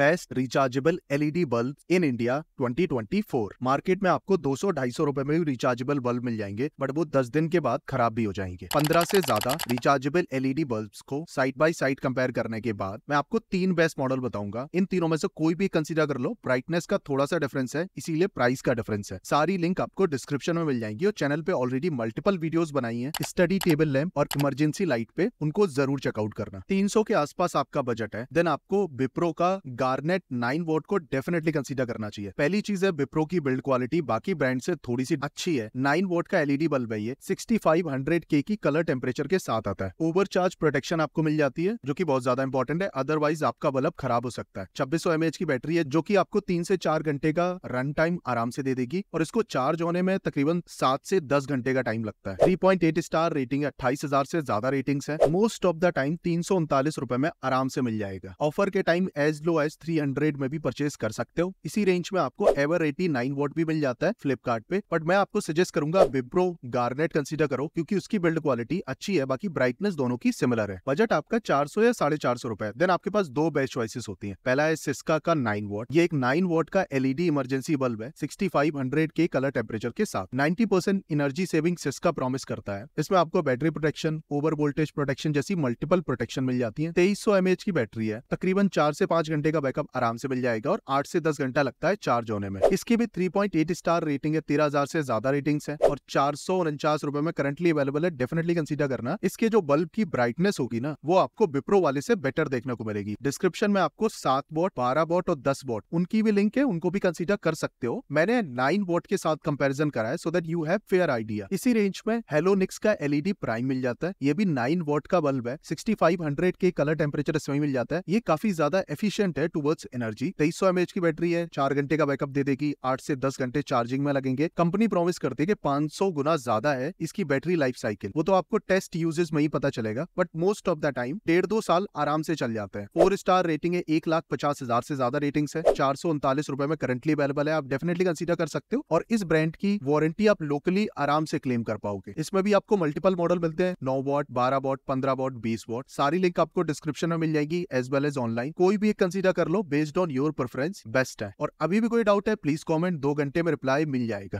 Best rechargeable LED bulb in India 2024 market में आपको 200-250 रुपए में रिचार्जेबल बल्ब मिल जाएँगे बट वो 10 दिन के बाद खराब भी हो जाएँगे। 15 से ज़्यादा रिचार्जेबल एलईडी बल्ब्स को साइड बाय साइड कंपेयर करने के बाद मैं आपको तीन बेस्ट मॉडल बताऊँगा। इन तीनों में से कोई भी कंसिडर कर लो ब्राइटनेस का थोड़ा सा डिफरेंस है, इसीलिए प्राइस का डिफरेंस है। सारी लिंक आपको डिस्क्रिप्शन में मिल जाएँगी और चैनल पे ऑलरेडी मल्टीपल वीडियोस बनाई है। स्टडी टेबल लैम्प और इमरजेंसी लाइट पे उनको ज़रूर चेकआउट करना। 300 के आसपास आपका बजट है देन आपको विप्रो का गार्नेट नाइन वोट को डेफिनेटली कंसीडर करना चाहिए। पहली चीज़ है विप्रो की बिल्ड क्वालिटी बाकी ब्रांड से थोड़ी सी अच्छी है। 9 वोट का एलईडी बल्ब है ये 6500 के की कलर टेम्परेचर के साथ आता है। ओवर चार्ज प्रोटेक्शन आपको मिल जाती है, जो की बहुत ज़्यादा इंपॉर्टेंट है अदरवाइज़ आपका बल्ब खराब हो सकता है। छब्बीस सौ की बैटरी है, जो की आपको तीन से चार घंटे का रन टाइम आराम से दे देगी, और इसको चार्ज होने में तकरीबन सात से दस घंटे का टाइम लगता है। Three point eight star rating अट्ठाईस हज़ार से ज़्यादा रेटिंग्स है। मोस्ट ऑफ़ द टाइम तीन सौ उनतालीस रुपए में आराम से मिल जाएगा। ऑफ़र के time as low as three hundred में भी परचेज कर सकते हो। इसी रेंज में आपको एवर एटी नाइन वोट भी मिल जाता है फ्लिपकार्ट पे। बट मैं आपको सजेस्ट करूँगा विप्रो गार्नेट कंसिडर करो, क्योंकि उसकी बिल्ड क्वालिटी अच्छी है, बाकी ब्राइटनेस दोनों की सिमिलर है। बजट आपका चार सौ या साढ़े चार सौ रुपए देन आपके पास दो बेस्ट चॉइसेस होती है। पहला है सिस्का का नाइन वोट ये एक नाइन वोट का एलईडी इमरजेंसी बल्ब है सिक्सटी फाइव हंड्रेड के कलर टेम्परेचर के साथ। Ninety percent energy saving Syska promise करता है। इसमें आपको battery protection over voltage protection जैसी मल्टीपल प्रोटेक्शन मिल जाती है। तेईस सौ की बैटरी है। तकरीबन चार से पाँच घंटे का बैकअप आराम से मिल जाएगा और आठ से दस घंटा लगता है चार्ज होने में। इसकी भी three point eight star rating है, तेरह हज़ार से ज़्यादा रेटिंग्स है और चार सौ उनचास रुपए में करंटली अवेलेबल है। डेफिनेटली कंसीडर करना। इसके जो बल्ब की ब्राइटनेस होगी ना, वो आपको विप्रो वाले से बेटर देखने को मिलेगी। डिस्क्रिप्शन में आपको सात बोट बारह बोट और दस बोट उनकी भी लिंक है, उनको भी कंसीडर कर सकते हो। मैंने नाइन बोट के साथ कंपेरिजन करा है so that you have fair idea इसी रेंज में हेलोनिक्स का एलईडी प्राइम मिल जाता है। ये भी नाइन वोट का बल्ब है। सिक्सटी के कलर टेम्परेचर इसमें मिल जाता है। ये काफ़ी ज़्यादा एफिशिएंट है टुवर्ड्स एनर्जी तेईस सौ एमएच की बैटरी है, चार घंटे का बैकअप दे देगी, आठ से दस घंटे चार्जिंग में लगेंगे। कंपनी प्रॉमिस करती है कि 500 गुना ज़्यादा है इसकी बैटरी लाइफ साइकिल वो तो आपको टेस्ट यूजेस में ही पता चलेगा but most of the time डेढ़ दो साल आराम से चल जाते हैं। फोर स्टार रेटिंग है, एक लाख पचास हज़ार से ज़्यादा रेटिंग्स है। चार सौ उनतालीस रुपए में करंटली अवेलेबल है, आप डेफिनेटली कंसीडर कर सकते हो। और इस ब्रांड की वारंटी आप लोकली आराम से क्लेम कर पाओगे। इसमें भी आपको मल्टीपल मॉडल मिलते हैं, नौ वॉट बारह वॉट पंद्रह वॉट बीस वॉट सारी लिंक आपको डिस्क्रिप्शन में मिल जाएगी एज वेल एज ऑनलाइन कोई भी एक कंसीडर कर लो based on your preference best है। और अभी भी कोई डाउट है प्लीज़ कॉमेंट दो घंटे में रिप्लाई मिल जाएगा।